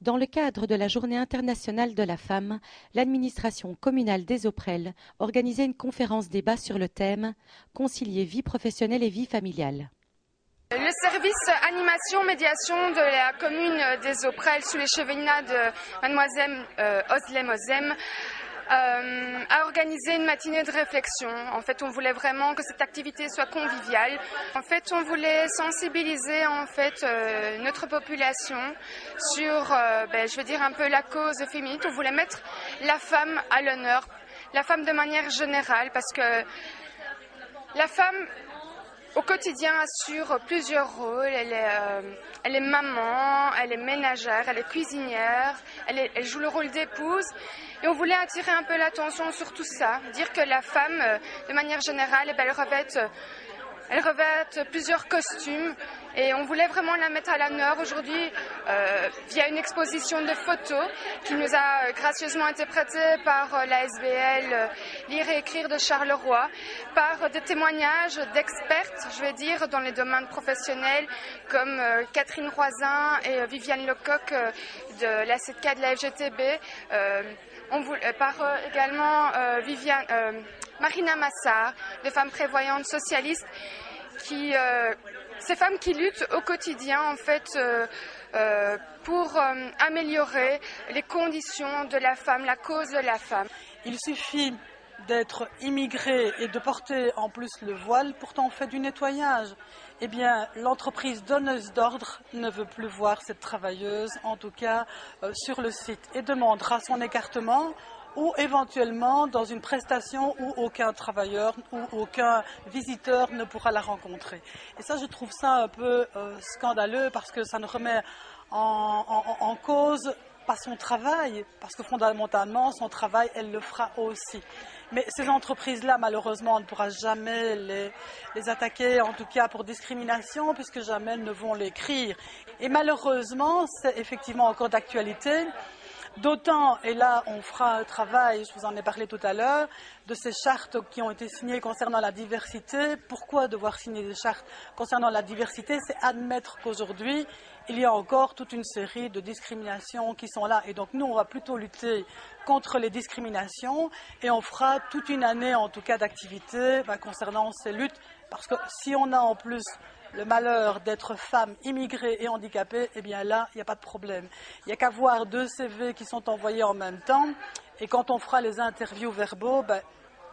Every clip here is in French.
Dans le cadre de la Journée internationale de la femme, l'administration communale des Auprelles organisait une conférence débat sur le thème Concilier vie professionnelle et vie familiale. Le service animation médiation de la commune des Auprelles sous les chevelinats de mademoiselle euh, Oslem Ozem euh, a organisé une matinée de réflexion. En fait, on voulait vraiment que cette activité soit conviviale. En fait, on voulait sensibiliser en fait euh, notre population sur, euh, ben, je veux dire un peu la cause féminine. On voulait mettre la femme à l'honneur, la femme de manière générale, parce que la femme au quotidien assure plusieurs rôles. Elle est, euh, elle est maman, elle est ménagère, elle est cuisinière, elle, joue le rôle d'épouse. Et on voulait attirer un peu l'attention sur tout ça, dire que la femme, euh, de manière générale, eh ben, elle revête, euh, elle revête plusieurs costumes. Et on voulait vraiment la mettre à l'honneur aujourd'hui euh, via une exposition de photos qui nous a gracieusement été prêtée par euh, la SBL euh, Lire et écrire de Charleroi, par des témoignages d'expertes, je vais dire, dans les domaines professionnels comme Catherine Roisin et Viviane Lecoq de la de la FGTB. On par également Viviane, Marina Massard, des femmes prévoyantes socialistes euh, ces femmes qui luttent au quotidien en fait euh, euh, pour améliorer les conditions de la femme, la cause de la femme. Il suffit d'être immigré et de porter en plus le voile, pourtant on fait du nettoyage. Eh bien, l'entreprise donneuse d'ordre ne veut plus voir cette travailleuse, en tout cas sur le site, et demandera son écartement ou éventuellement dans une prestation où aucun travailleur ou aucun visiteur ne pourra la rencontrer. Et ça, je trouve ça un peu euh, scandaleux parce que ça ne remet en, cause pas son travail, parce que fondamentalement, son travail, elle le fera aussi. Mais ces entreprises-là, malheureusement, on ne pourra jamais les, les attaquer, en tout cas pour discrimination, puisque jamais elles ne vont l'écrire. Et malheureusement, c'est effectivement encore d'actualité. D'autant, et là on fera un travail, je vous en ai parlé tout à l'heure, de ces chartes qui ont été signées concernant la diversité. Pourquoi devoir signer des chartes concernant la diversité? C'est admettre qu'aujourd'hui, il y a encore toute une série de discriminations qui sont là. Et donc nous, on va plutôt lutter contre les discriminations et on fera toute une année en tout cas d'activité bah, concernant ces luttes. Parce que si on a en plus le malheur d'être femme immigrée et handicapée, eh bien là, il n'y a pas de problème. Il n'y a qu'à voir deux CV qui sont envoyés en même temps. Et quand on fera les interviews verbaux, ben,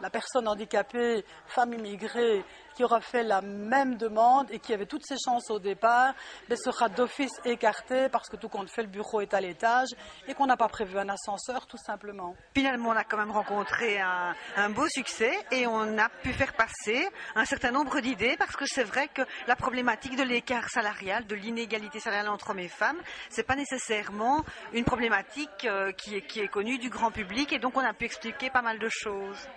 la personne handicapée, femme immigrée, qui aura fait la même demande et qui avait toutes ses chances au départ, ben, sera d'office écartée parce que tout compte fait, le bureau est à l'étage et qu'on n'a pas prévu un ascenseur, tout simplement. Finalement, on a quand même rencontré un, beau succès et on a pu faire passer un certain nombre d'idées parce que c'est vrai que la problématique de l'écart salarial, de l'inégalité salariale entre hommes et femmes, c'est pas nécessairement une problématique euh, qui est connue du grand public et donc on a pu expliquer pas mal de choses.